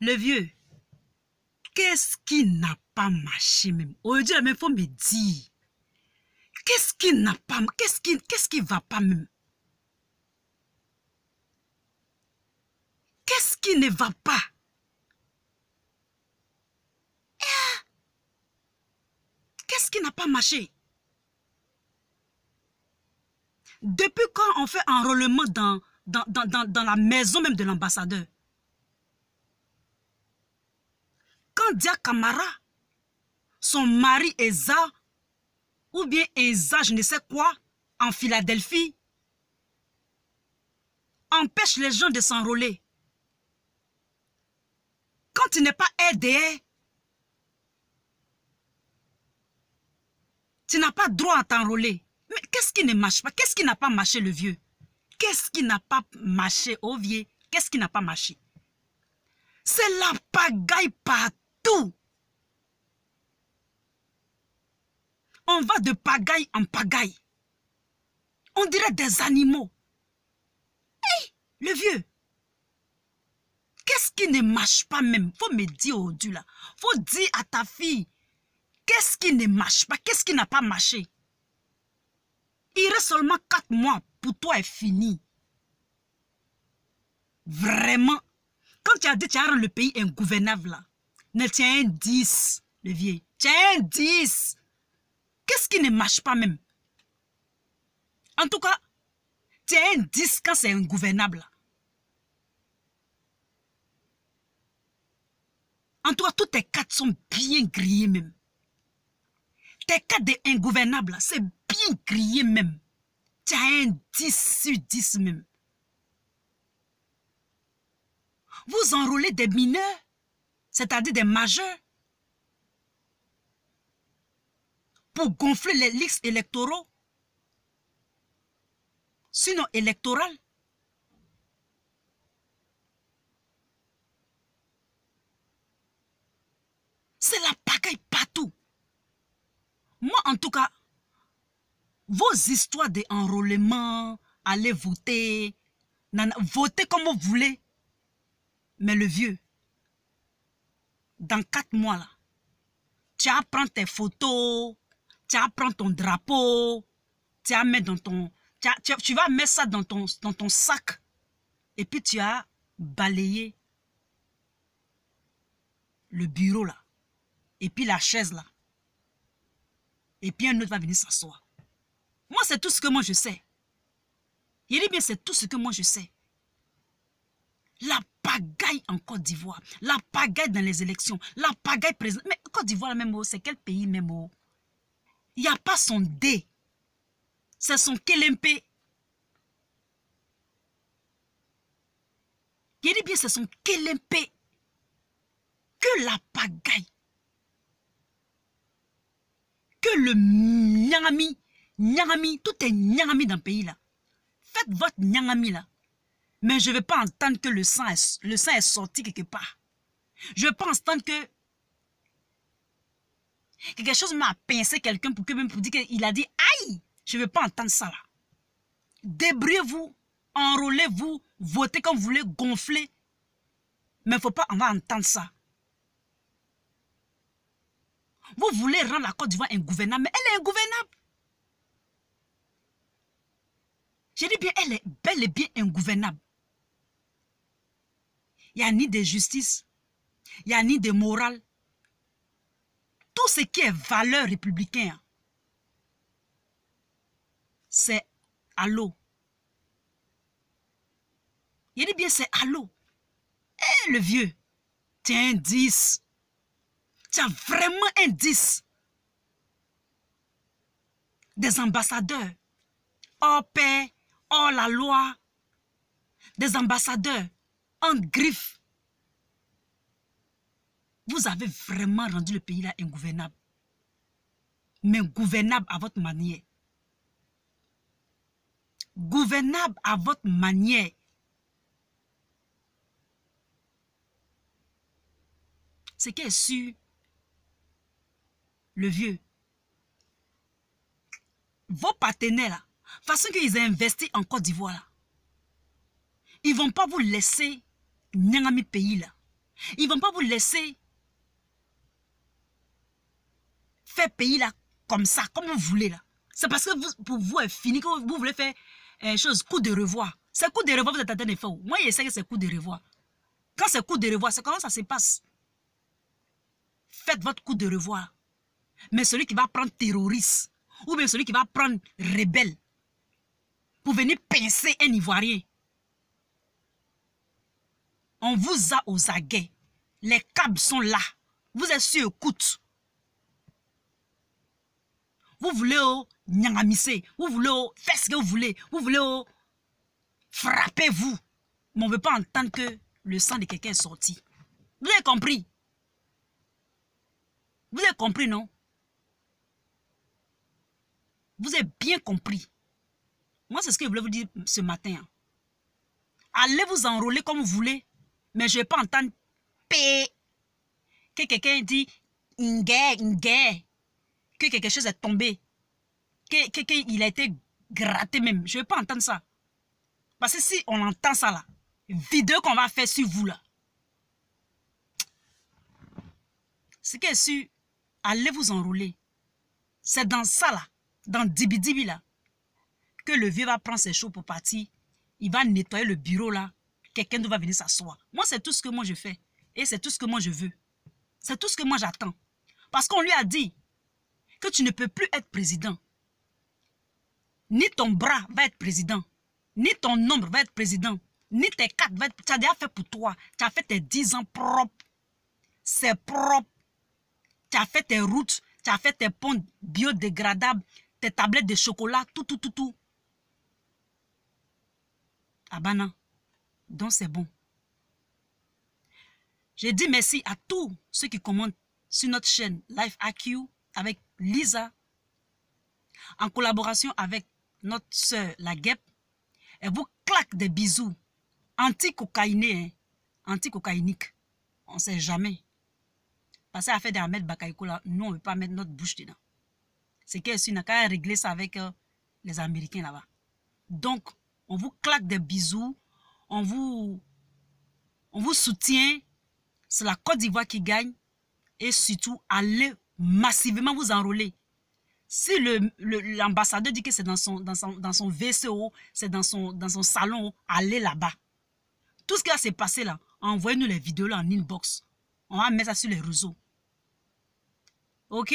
Le vieux, qu'est-ce qui n'a pas marché même? Aujourd'hui, il faut me dire. Qu'est-ce qui n'a pas... Qu'est-ce qui, qu'est-ce va pas même? Qu'est-ce qui ne va pas? Eh, Qu'est-ce qui n'a pas marché? Depuis quand on fait enrôlement dans la maison même de l'ambassadeur? Quand Dia Kamara, son mari Eza, ou bien Eza, je ne sais quoi, en Philadelphie, empêche les gens de s'enrôler. Quand tu n'es pas aidé, tu n'as pas droit à t'enrôler. Mais qu'est-ce qui ne marche pas? Qu'est-ce qui n'a pas marché, le vieux? Qu'est-ce qui n'a pas marché, oh vieux Qu'est-ce qui n'a pas marché? C'est la pagaille partout. On va de pagaille en pagaille. On dirait des animaux. Hé, le vieux. Qu'est-ce qui ne marche pas même? Faut me dire au Dieu là. Faut dire à ta fille. Qu'est-ce qui ne marche pas? Qu'est-ce qui n'a pas marché? Il reste seulement quatre mois. Pour toi, est fini. Vraiment. Quand tu as dit tu as rendu le pays ingouvernable là, ne tiens un 10, le vieux. Tiens un 10. Qu'est-ce qui ne marche pas même? En tout cas, un 10 quand c'est ingouvernable. En tout cas, tous tes cartes sont bien grillées même. Tes cartes d'ingouvernables, c'est bien grillé même. Tu as un 10 sur 10 même. Vous enrôlez des mineurs, c'est-à-dire des majeurs, pour gonfler les listes électoraux, sinon électorales. C'est la pagaille partout. Moi, en tout cas, vos histoires d'enrôlement, allez voter, votez comme vous voulez. Mais le vieux, dans quatre mois là, tu vas prendre tes photos, tu vas prendre ton drapeau, tu mettre dans ton, tu, vas mettre ça dans ton, dans ton sac, et puis tu as balayé le bureau là, et puis la chaise là, et puis un autre va venir s'asseoir. Moi, c'est tout ce que moi je sais. Il dit bien, c'est tout ce que moi je sais. La pagaille en Côte d'Ivoire, la pagaille dans les élections, la pagaille présente. Mais Côte d'Ivoire, même, c'est quel pays même? Il n'y a pas son D. C'est son Kelempe. Il dit bien, c'est son Kelempe. Que la pagaille. Que le nyangami, nyangami, tout est nyangami dans le pays là. Faites votre nyangami là. Mais je ne vais pas entendre que le sang, est, le sang est sorti quelque part. Je ne vais pas entendre que quelque chose m'a pincé quelqu'un pour que même pour dire qu'il a dit aïe. Je ne veux pas entendre ça là. Débrouillez-vous, enrôlez-vous, votez comme vous voulez, gonflez. Mais il ne faut pas entendre ça. Vous voulez rendre la Côte d'Ivoire ingouvernable, mais elle est ingouvernable. Je dis bien, elle est bel et bien ingouvernable. Il n'y a ni de justice, il n'y a ni de morale. Tout ce qui est valeur républicaine, c'est à l'eau. Il dit bien, c'est à l'eau. Eh, le vieux, tu as un 10. Tu as vraiment un 10. Des ambassadeurs, hors paix, hors la loi, des ambassadeurs en griffe. Vous avez vraiment rendu le pays là ingouvernable. Mais gouvernable à votre manière. Gouvernable à votre manière. Ce qui est sûr, le vieux, vos partenaires là, façon qu'ils ont investi en Côte d'Ivoire ils ne vont pas vous laisser Pays là. Ils ne vont pas vous laisser faire pays là comme ça, comme vous voulez là. C'est parce que pour vous est fini que vous, voulez faire une chose, coup de revoir. C'est coup de revoir, vous êtes en train de faire. Moi, je sais que c'est coup de revoir. Quand c'est coup de revoir, c'est comment ça se passe? Faites votre coup de revoir. Mais celui qui va prendre terroriste, ou bien celui qui va prendre rebelle, pour venir pincer un Ivoirien, on vous a aux aguets. Les câbles sont là. Vous êtes sur écoute. Vous voulez oh, Vous voulez oh, faire ce que vous voulez. Vous voulez oh, frapper vous. Mais on ne veut pas entendre que le sang de quelqu'un est sorti. Vous avez compris? Vous avez compris, non? Vous avez bien compris. Moi, c'est ce que je voulais vous dire ce matin. Allez vous enrôler comme vous voulez, mais je ne vais pas entendre. Que quelqu'un dit une guerre, une guerre. Que quelque chose est tombé. Que qu'il a été gratté même. Je ne vais pas entendre ça. Parce que si on entend ça là, vidéo qu'on va faire sur vous là, ce qui est sûr, allez vous enrouler. C'est dans ça là, dans Dibi Dibi là, que le vieux va prendre ses choses pour partir. Il va nettoyer le bureau là. Quelqu'un va venir s'asseoir. Moi, c'est tout ce que moi je fais. Et c'est tout ce que moi je veux. C'est tout ce que moi j'attends. Parce qu'on lui a dit que tu ne peux plus être président. Ni ton bras va être président. Ni ton nombre va être président. Ni tes quatre va être... Tu as déjà fait pour toi. Tu as fait tes 10 ans propres. C'est propre. Tu as fait tes routes. Tu as fait tes ponts biodégradables. Tes tablettes de chocolat. Tout, tout, tout, tout. Abana. Donc c'est bon. Je dis merci à tous ceux qui commentent sur notre chaîne Life IQ avec Lisa, en collaboration avec notre soeur La Guêpe. Elle vous claque des bisous anti-cocaïnés, hein, anti-cocaïniques. On ne sait jamais. Parce qu'à faire des Ahmed Bakaïko, là, nous, on ne veut pas mettre notre bouche dedans. C'est qu'elle n'a qu'à régler ça avec euh, les Américains là-bas. Donc, on vous claque des bisous, on vous, soutient. C'est la Côte d'Ivoire qui gagne. Et surtout, allez massivement vous enrôler. Si l'ambassadeur dit que c'est dans son, dans, VCO, c'est dans son, dans son salon, allez là-bas. Tout ce qui va se passer là, envoyez-nous les vidéos là en inbox. On va mettre ça sur les réseaux. Ok?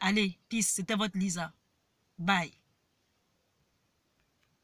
Allez, peace. C'était votre Lisa. Bye.